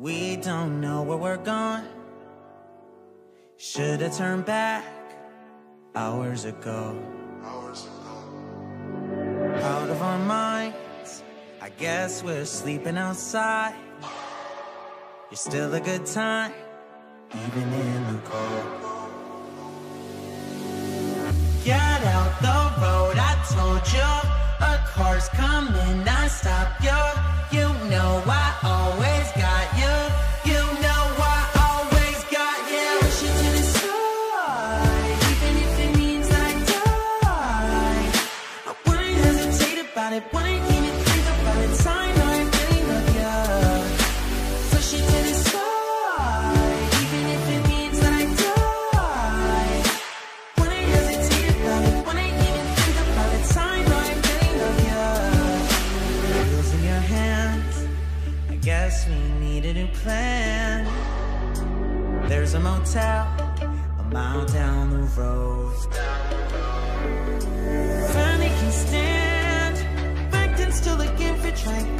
We don't know where we're going. Should have turned back hours ago. Hours ago. Out of our minds, I guess we're sleeping outside. You're still a good time, even in the cold. Get out the road, I told you. A car's coming, I stop you. You know I always got you. new plan. There's a motel a mile down the road. Finally can stand, back then still looking for trying.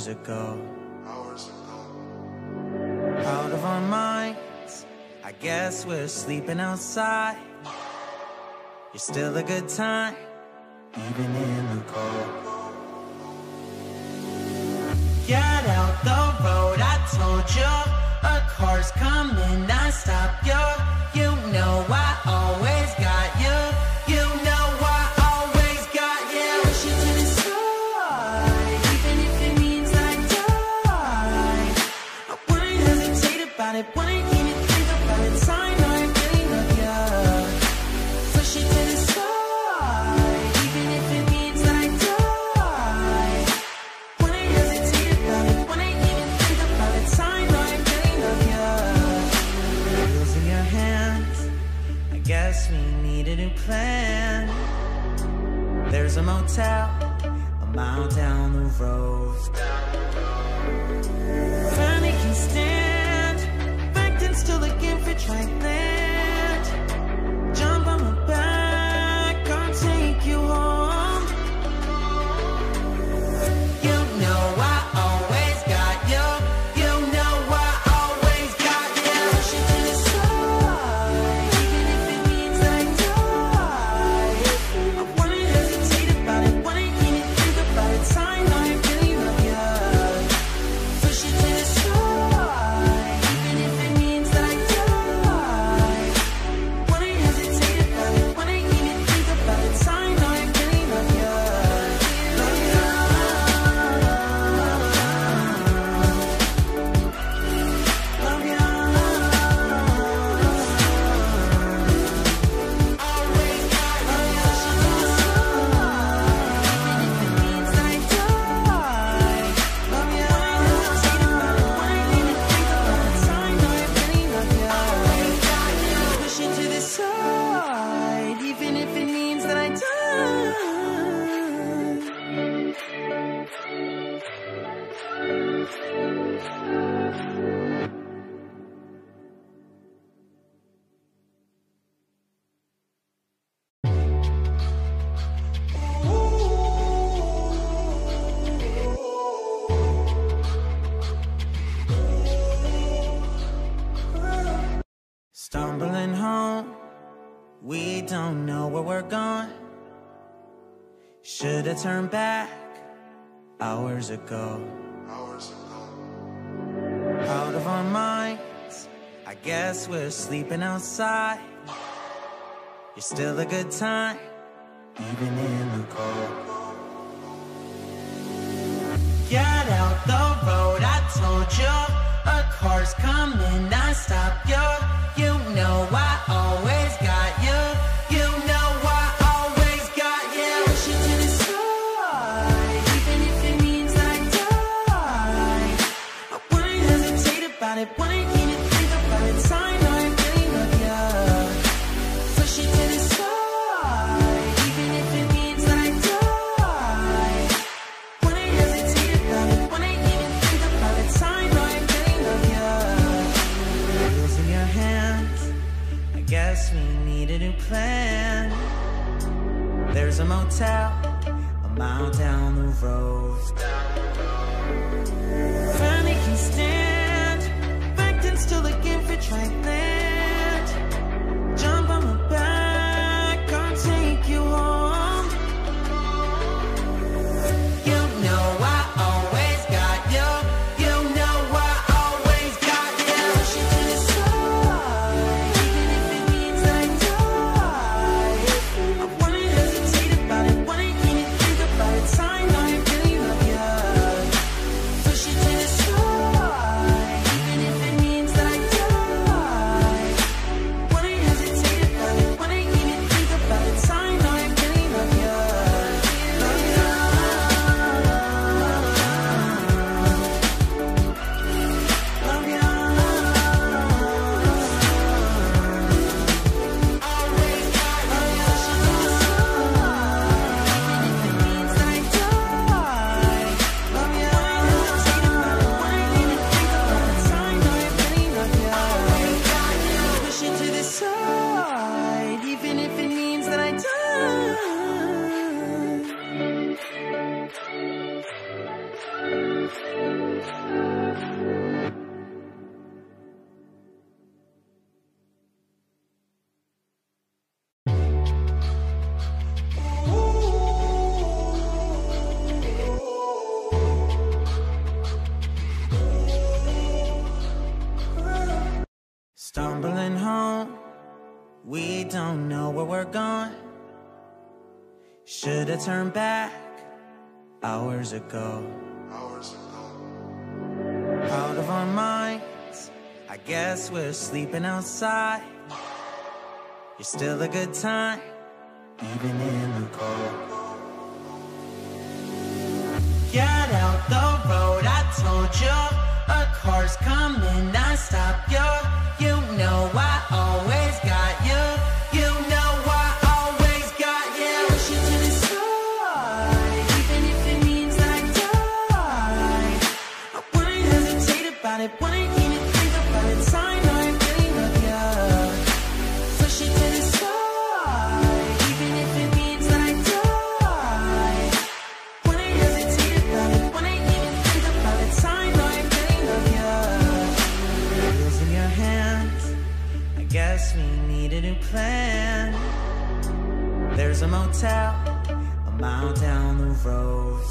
hours ago. Hours ago. Out of our minds, I guess we're sleeping outside. You're still a good time, even in the cold. Get out the road, I told you. A car's coming, I stop you. You know I always got you. Stumbling home, we don't know where we're going. Should have turned back hours ago. Hours ago. Out of our minds, I guess we're sleeping outside. You're still a good time, even in the cold. Get out the road, I told you a car's coming, I stop you. You know I always got you. plan. There's a motel a mile down the road. Finally can stand, back then still looking for train. Turn back hours ago. Hours ago. Out of our minds, I guess we're sleeping outside. You're still a good time, even in the cold. Get out the road, I told you. A car's coming, I stop you. You know I always got you. guess we need a new plan. There's a motel a mile down the road.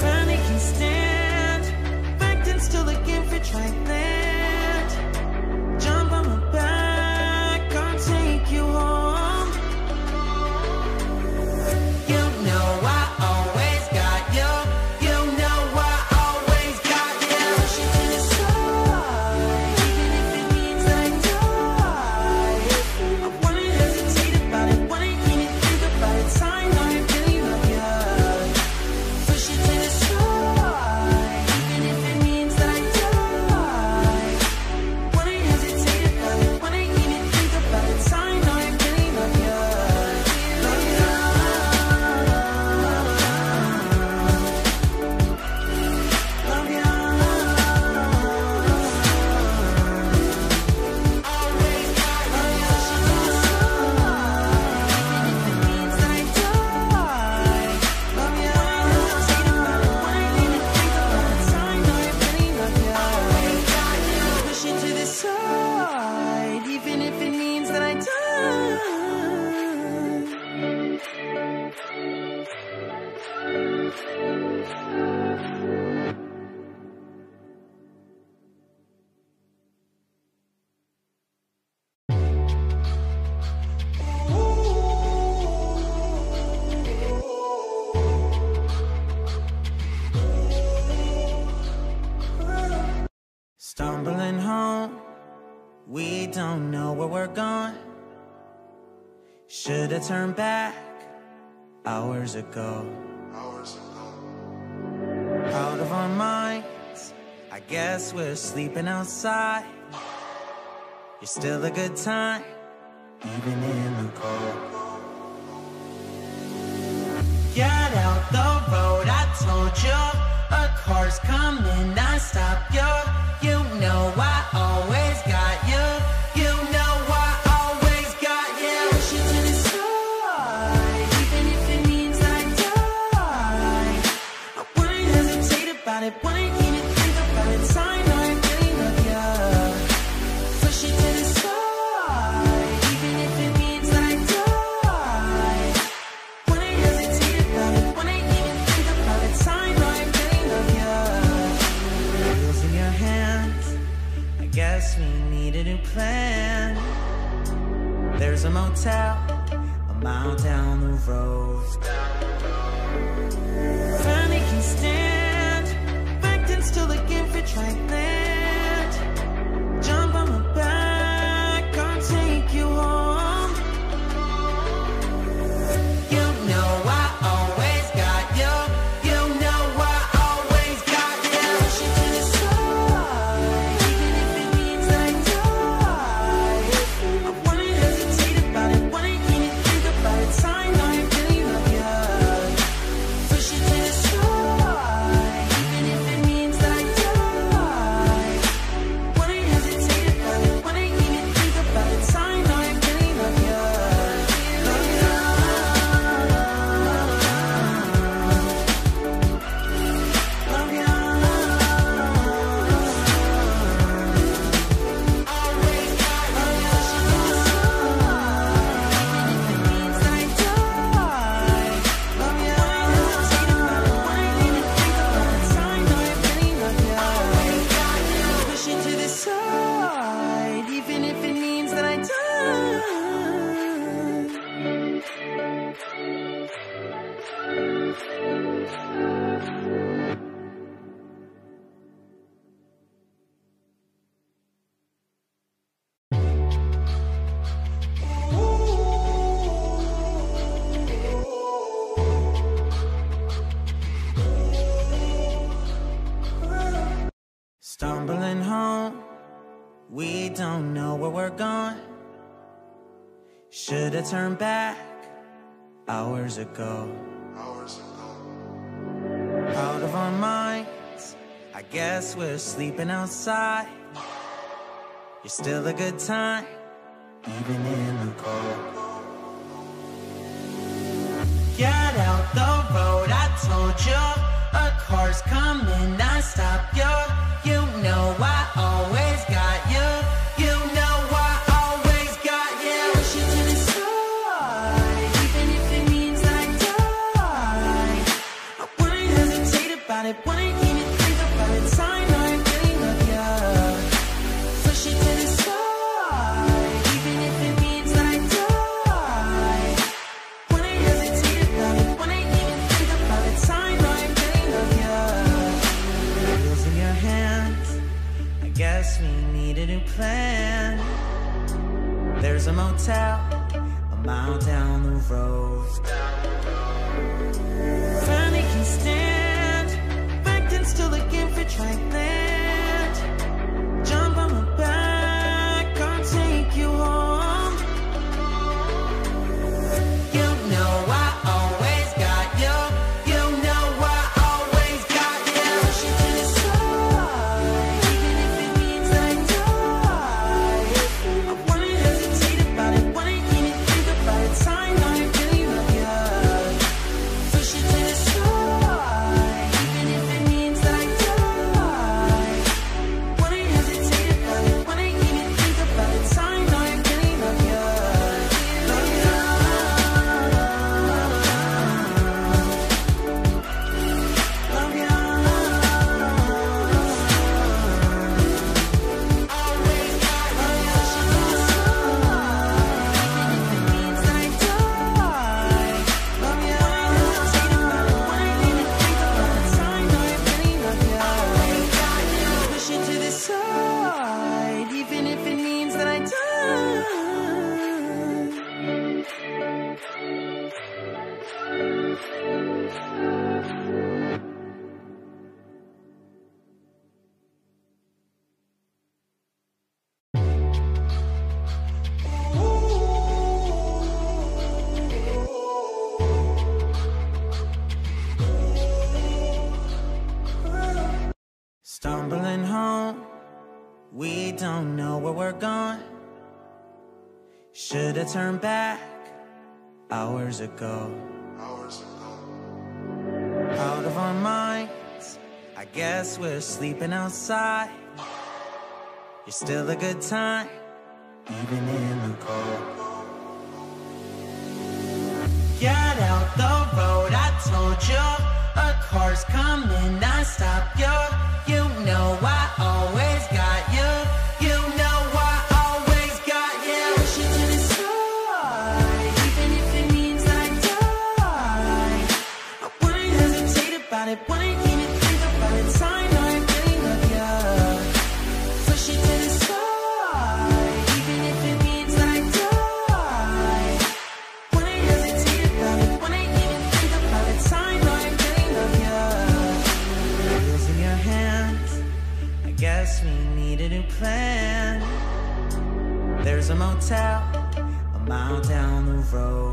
Finally can stand, back then still looking for trifling. turn back hours ago. Hours ago. Out of our minds, I guess we're sleeping outside. You're still a good time, even in the cold. Get out the road, I told you. A car's coming, I stopped you. You know I always got you. plan. There's a motel a mile down the road. Finally can stand, back then still looking for trifling. to turn back hours ago. Hours ago. Out of our minds, I guess we're sleeping outside. You're still a good time, even in the cold. Get out the road, I told you. A car's coming, I stop you. You know I always got you. plan. There's a motel a mile down the road. hours ago. Hours ago. Out of our minds, I guess we're sleeping outside. You're still a good time, even in the cold. Get out the road, I told you. A car's coming, I stop you. You know I always. plan. There's a motel a mile down the road.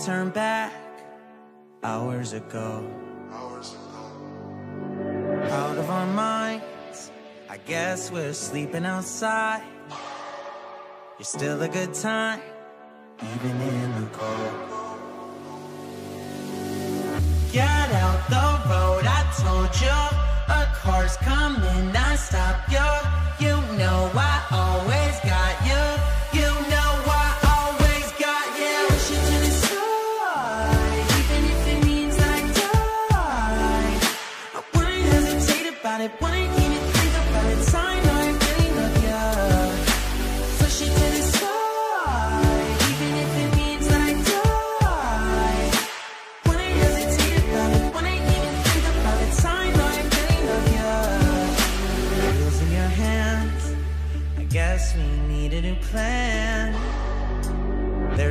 turn back hours ago. Hours ago. Out of our minds, I guess we're sleeping outside. You're still a good time, even in the cold. Get out the road, I told you. A car's coming, I stop you. You know I always got you.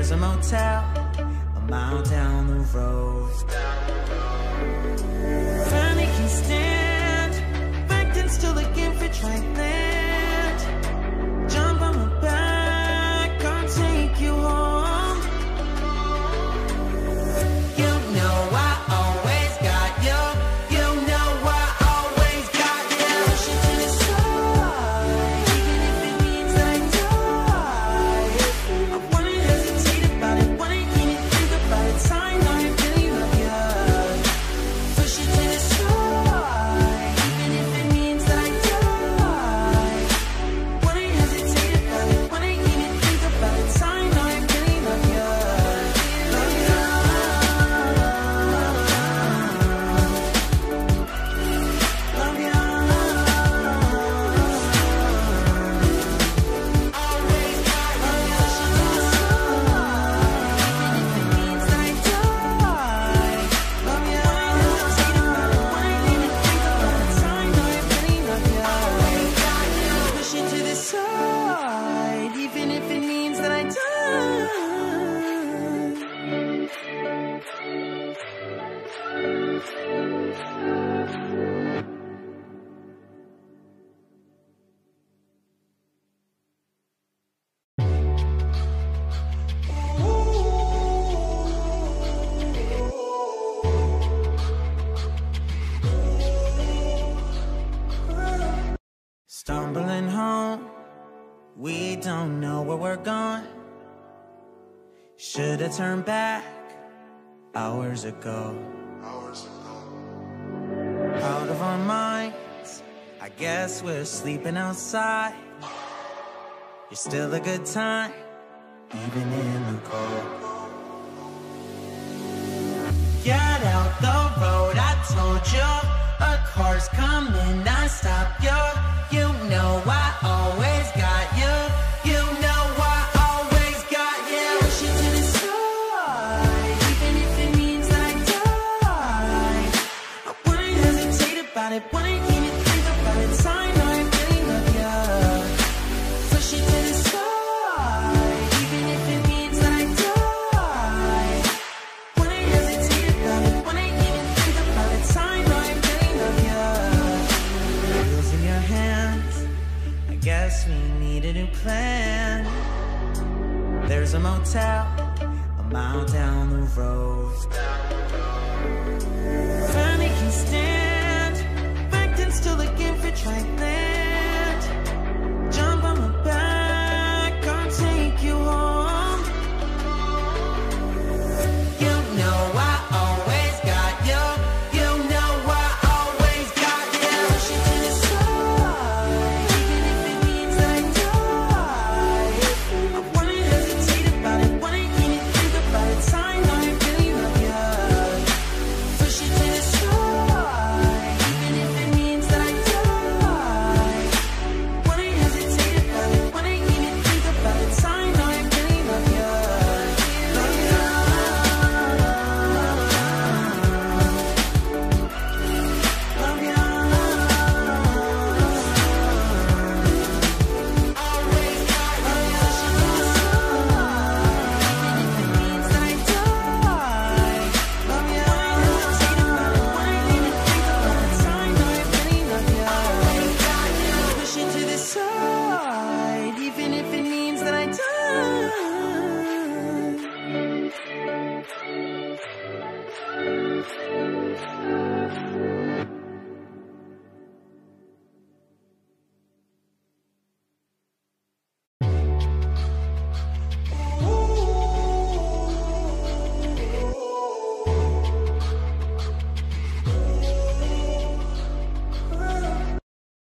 There's a motel a mile down the road. Finally can stand, back and still again for trifling. Right Jump on my back, I'll take you home. You hours ago. Hours ago. Out of our minds, I guess we're sleeping outside. You're still a good time, even in the cold. Get out the road, I told you. A car's coming, I stop you. You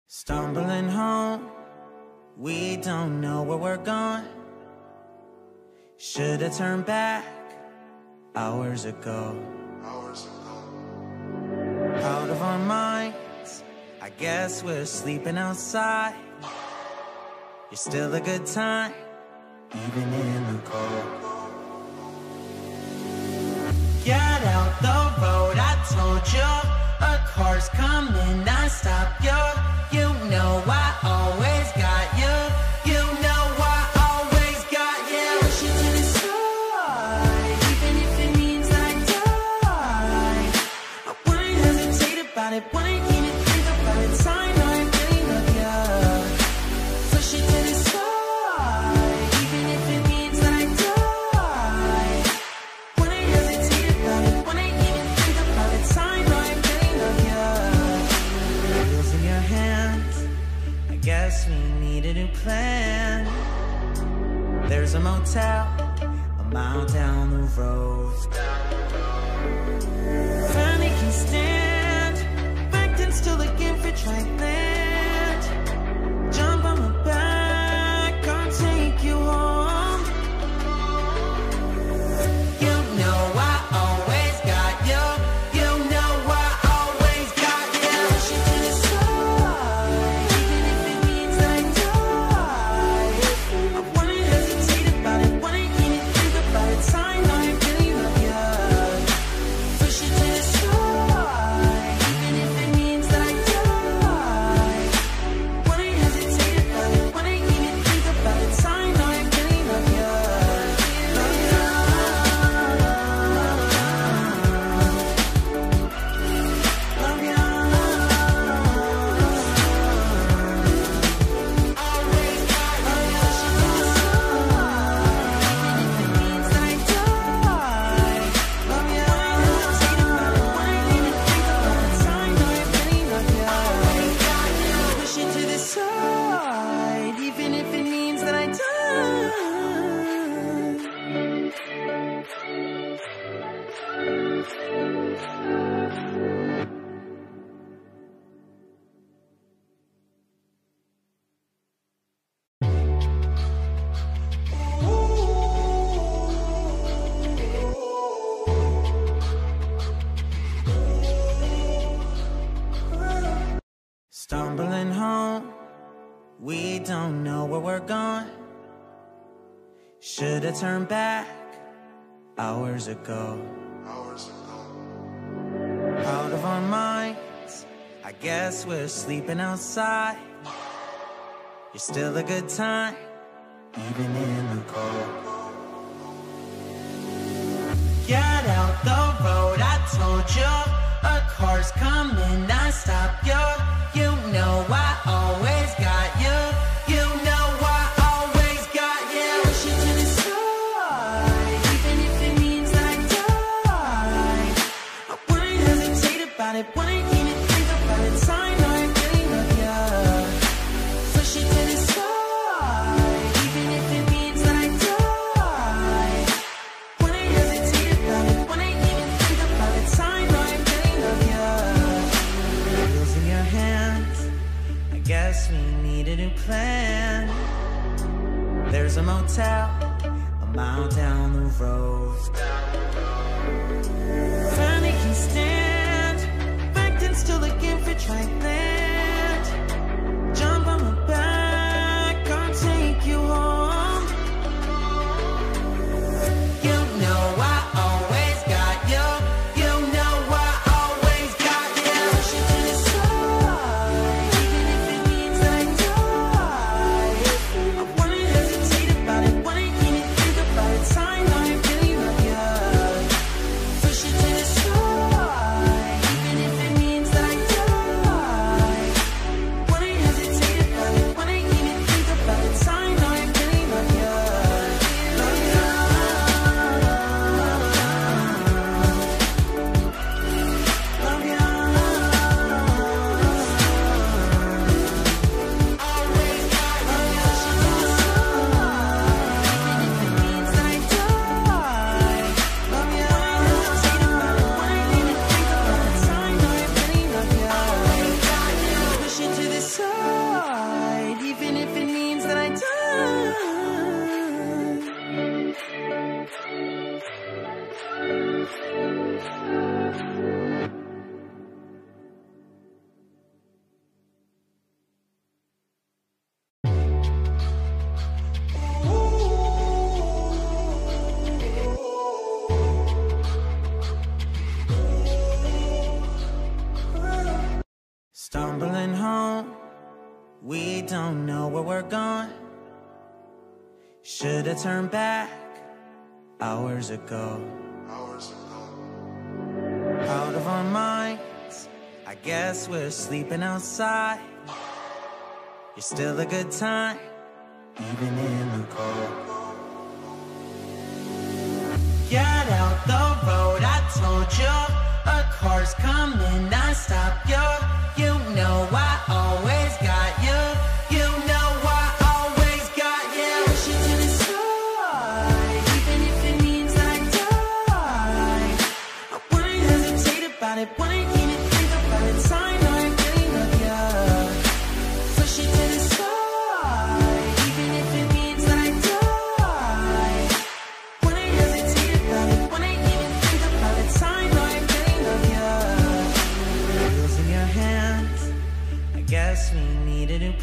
Stumbling home, we don't know where we're going. Should've turned back hours ago. guess we're sleeping outside. You're still a good time, even in the cold. Get out the road, I told you. A car's coming, I stop you. You know I always got you. a new plan. There's a motel a mile down the road. Finally can stand, back then still again for trifling. Should've back hours ago. Hours ago. Out of our minds, I guess we're sleeping outside. You're still a good time, even in the cold. Get out the road, I told you. A car's coming, I stop you. You know I always got you. About it, wouldn't even think it. Sign, I really love ya. Push you to the even if it means that I die. Hesitate it, even think about it. Sign, I really love ya. In your hands, I guess we need a new plan. There's a motel a mile down the road. Looking for don't know where we're going. Should've turned back hours ago. Hours ago. Out of our minds, I guess we're sleeping outside. You're still a good time, even in the cold. Get out the road, I told you. A car's coming, I stop you. You know I always got. You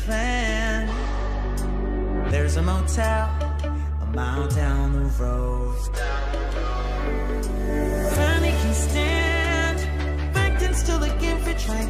plan. There's a motel a mile down the road. Finally can stand, back then still looking for dry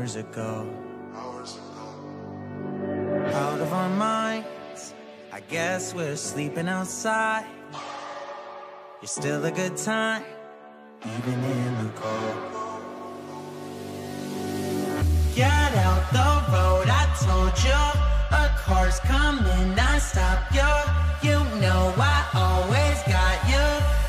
hours ago. Hours ago. Out of our minds, I guess we're sleeping outside. You're still a good time, even in the cold. Get out the road, I told you. A car's coming, I stop you. You know I always got you.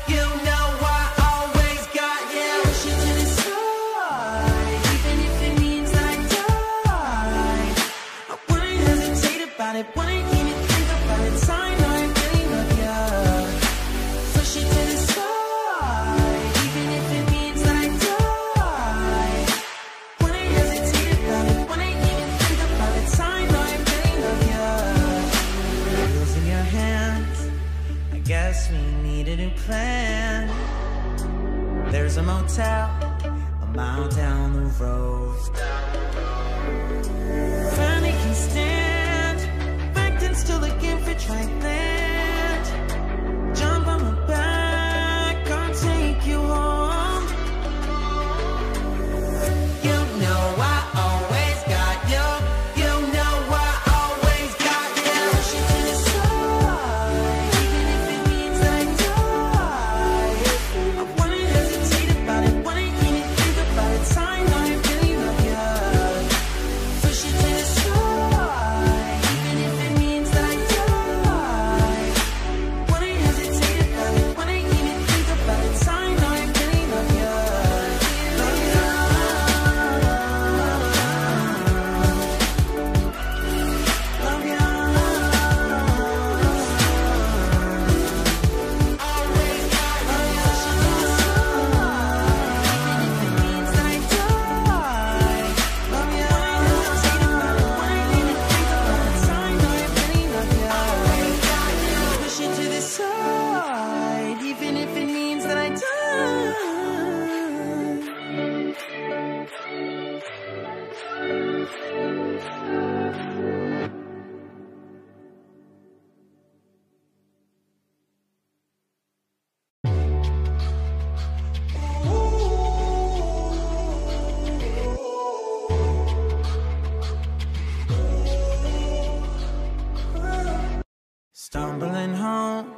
Stumbling home,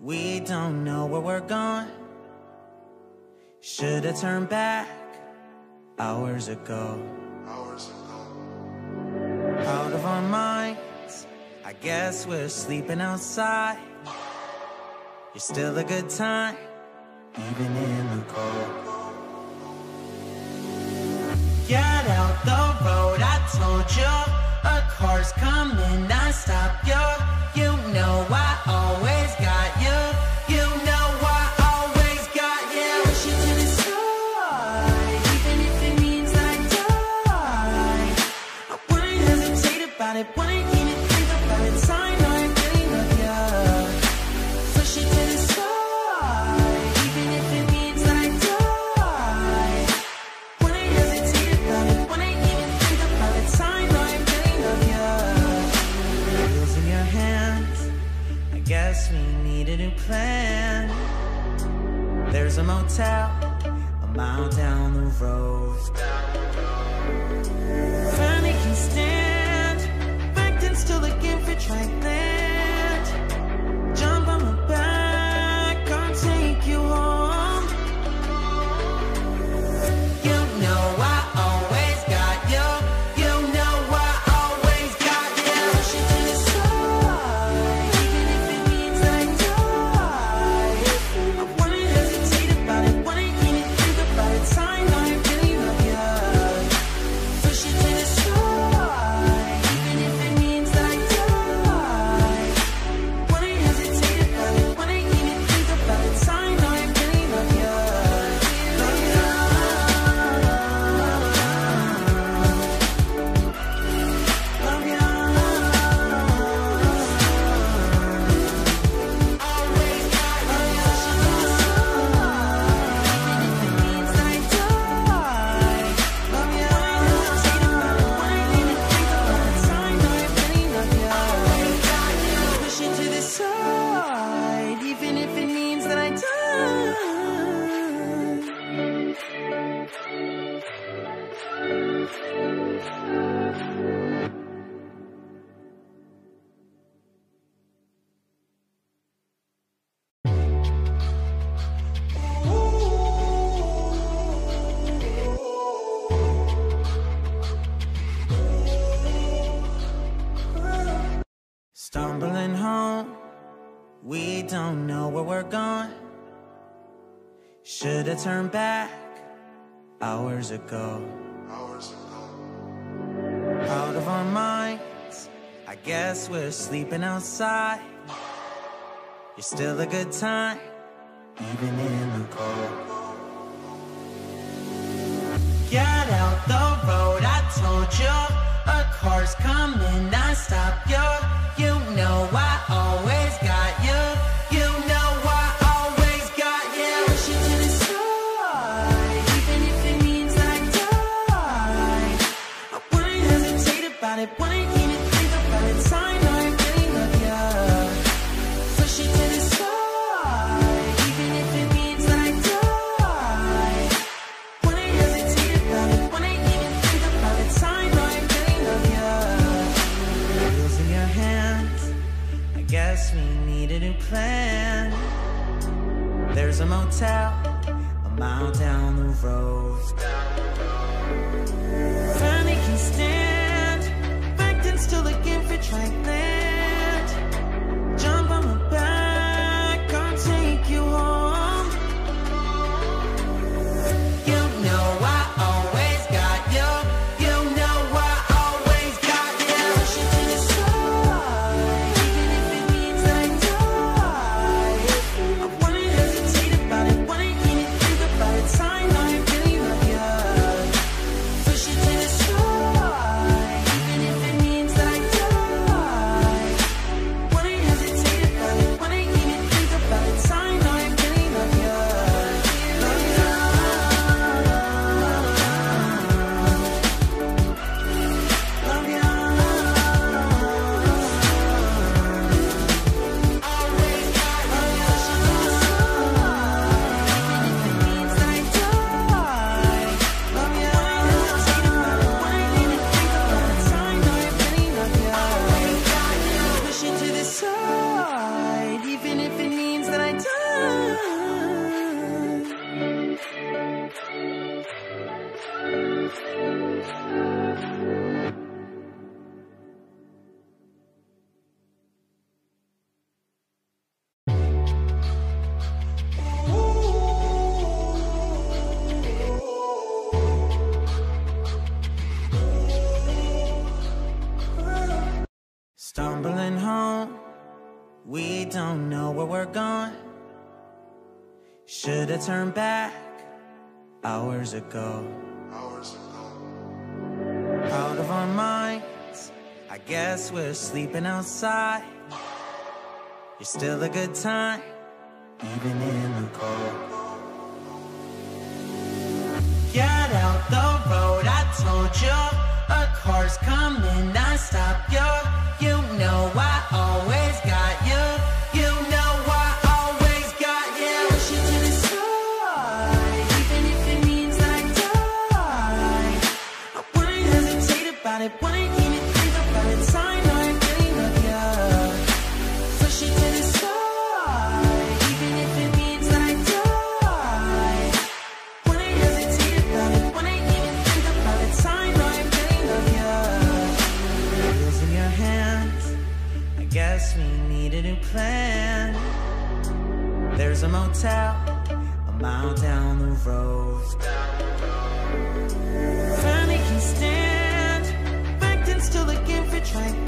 we don't know where we're going. Should've turned back hours ago. Hours ago. Out of our minds, I guess we're sleeping outside. You're still a good time, even in the cold. Get out the road, I told you. A car's coming, I stop you. You know I always got you. a motel a mile down the road. Funny, can stand, back then still looking for trifling. to turn back hours ago. Hours ago. Out of our minds, I guess we're sleeping outside. You're still a good time, even in the cold. Get out the road, I told you. A car's coming, I stop you. You know I always got you. We me, need a new plan. There's a motel a mile down the road. Finally can stand, back then still looking for trifling. turn back hours ago. Hours ago. Out of our minds, I guess we're sleeping outside. It's still a good time, even in the cold. Get out the road, I told you. A car's coming, I stop you. You know I always got you. new plan. There's a motel a mile down the road. Funny can stand, back then still looking for trying.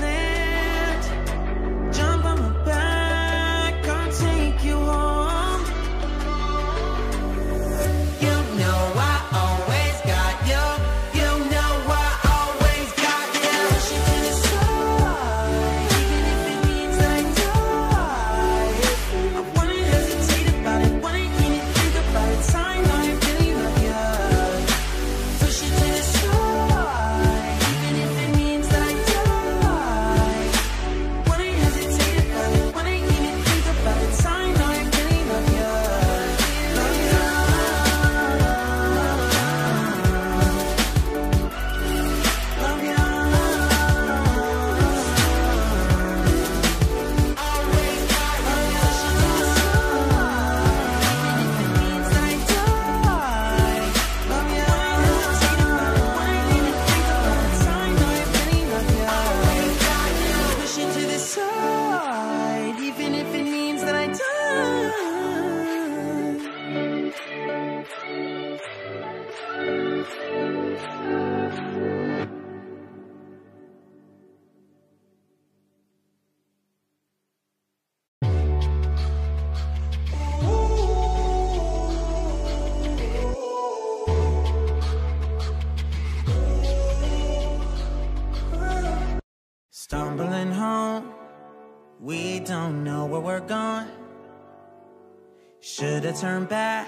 turn back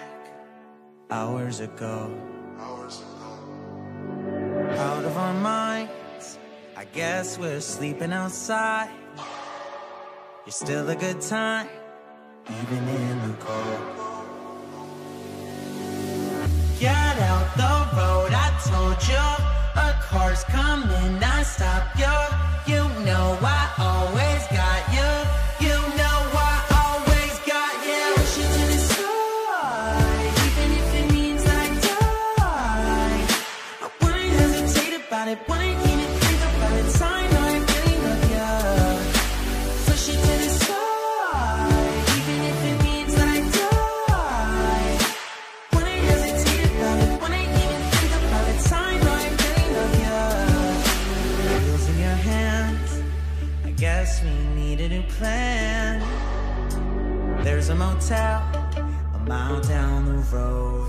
hours ago. Hours ago. Out of our minds, I guess we're sleeping outside. You're still a good time, even in the cold. Get out the road, I told you. A car's coming, I stop you. You know I always got you. plan. There's a motel a mile down the road.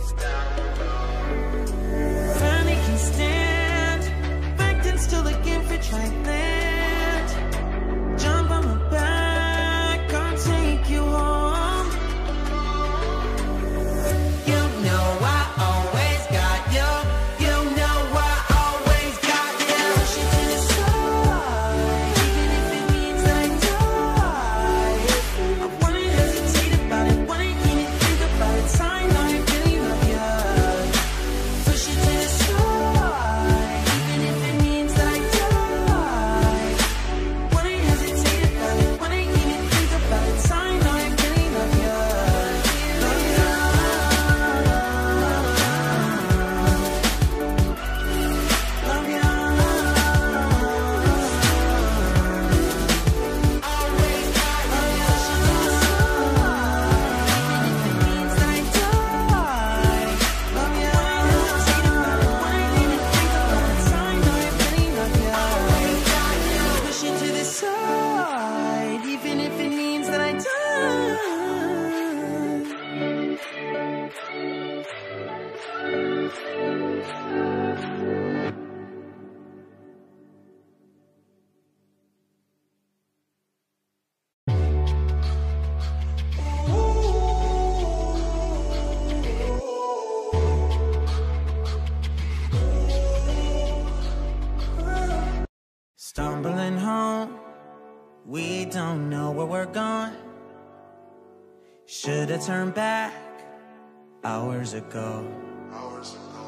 ago. Hours ago.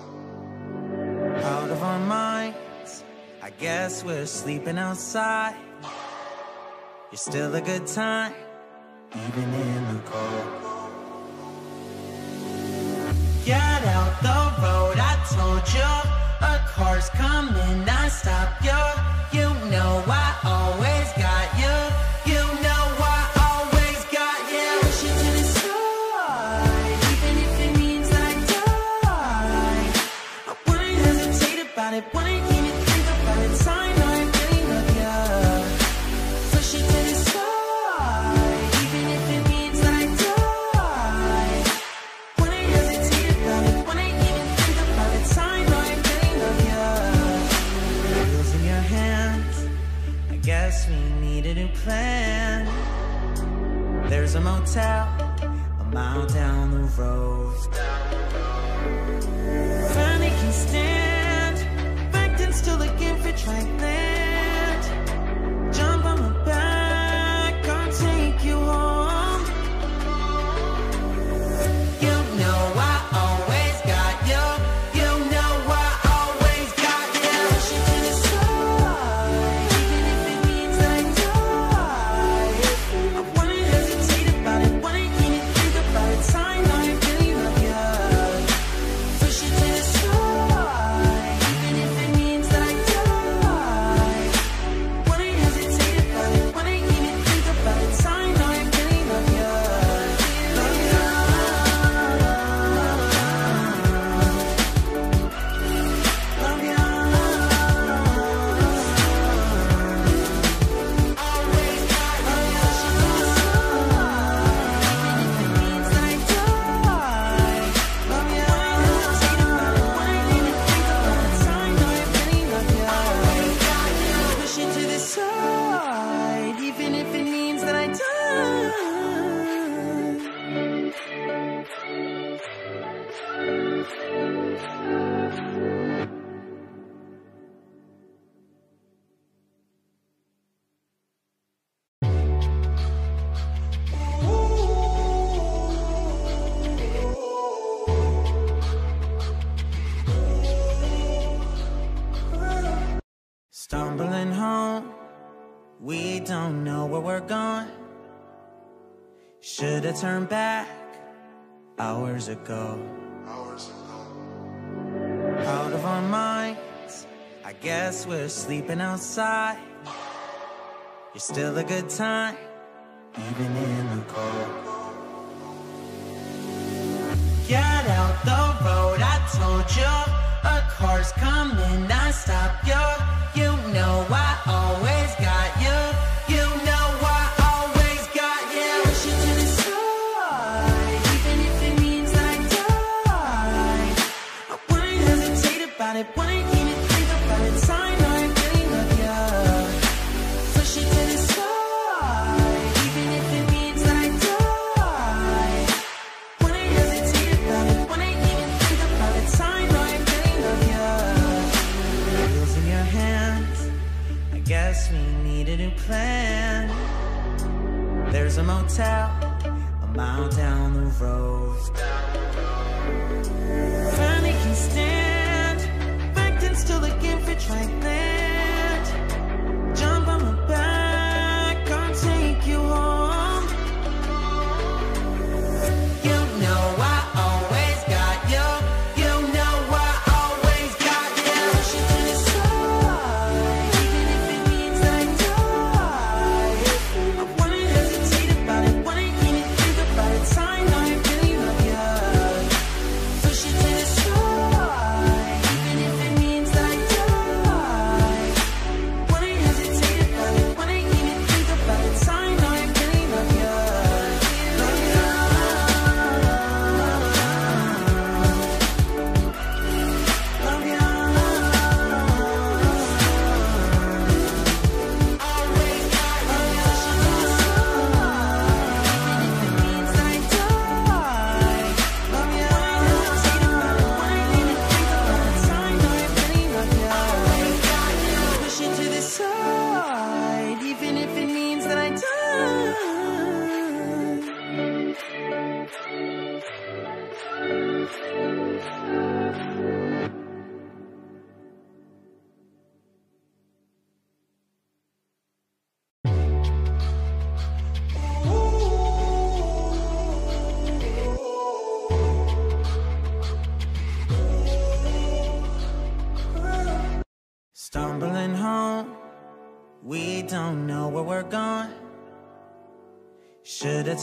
Out of our minds, I guess we're sleeping outside. You're still a good time, even in the cold. Get out the road, I told you. A car's coming, I stopped you. You know I always got you. motel. turn back hours ago. Hours ago. Out of our minds, I guess we're sleeping outside. You're still a good time, even in the cold. Get out the road, I told you. A car's coming, I stop you. You know I always got you. A motel a mile down the road. Finally can stand, back then still again for trying land. Jump on my back, I'll take you home. You know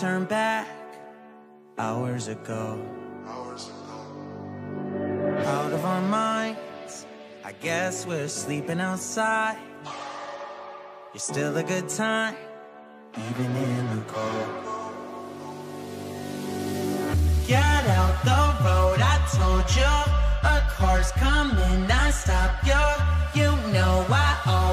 turn back hours ago. Hours ago. Out of our minds, I guess we're sleeping outside. You're still a good time, even in the cold. Get out the road, I told you. A car's coming, I stop you. You know I always.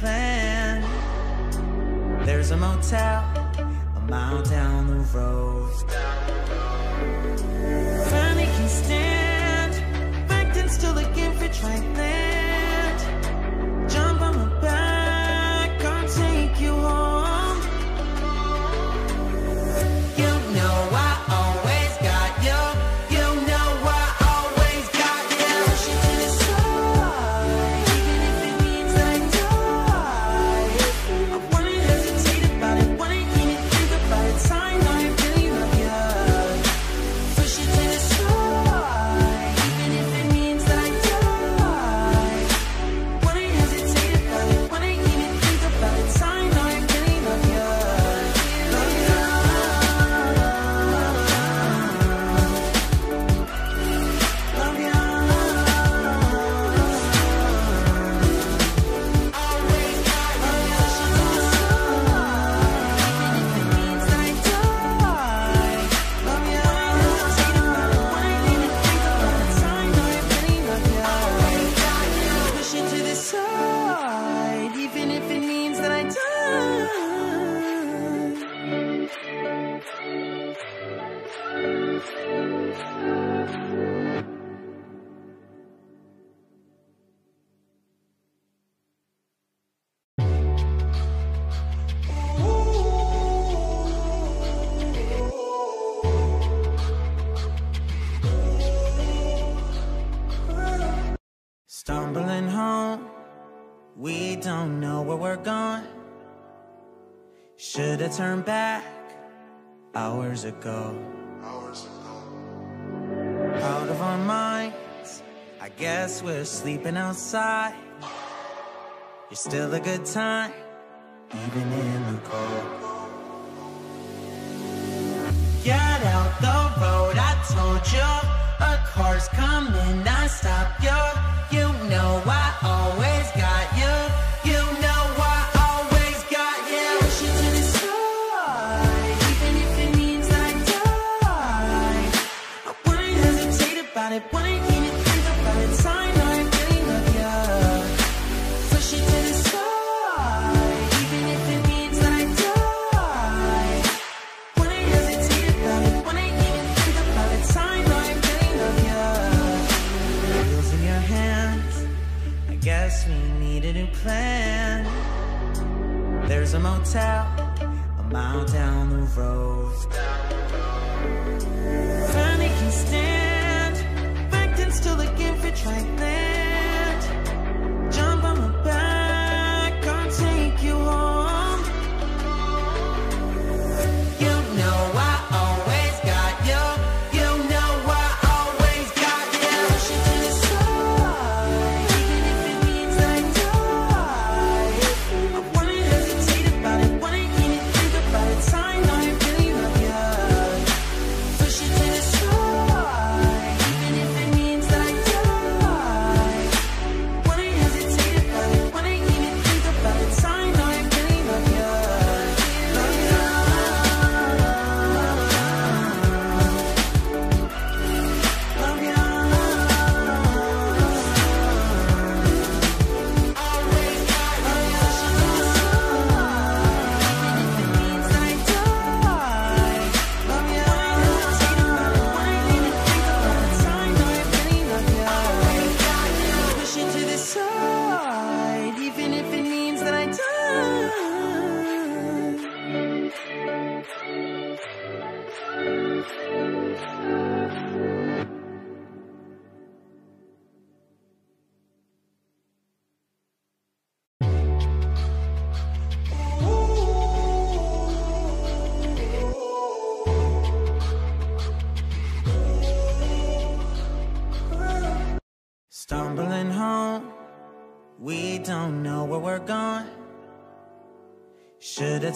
plan. There's a motel a mile down the road. Finally can stand, back then still looking for trying. Should've back hours ago. Hours ago. Out of our minds, I guess we're sleeping outside. You're still a good time, even in the cold. Get out the road, I told you. A car's coming, I stop you. You know I always got you. New plan. There's a motel a mile down the road.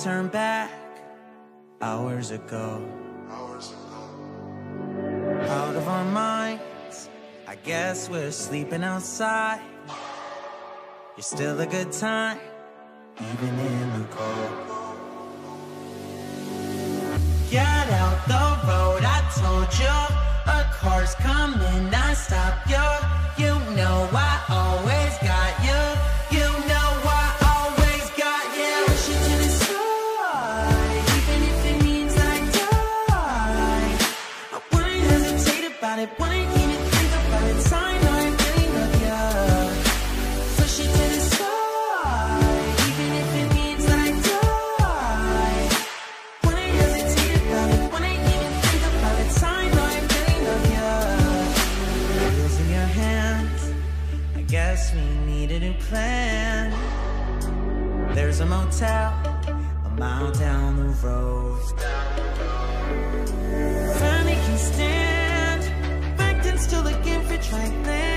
Should've back hours ago. Hours ago. Out of our minds, I guess we're sleeping outside. You're still a good time, even in the cold. Get out the road, I told you. A car's coming, I stop you. You know I always got you. About it, wouldn't even think about it. Sign, I ya. Push it to the even if it means I die. Wouldn't hesitate about it, wouldn't even think about it. I. Wheels in your hands, I guess we need a new plan. There's a motel a mile down the road. trifling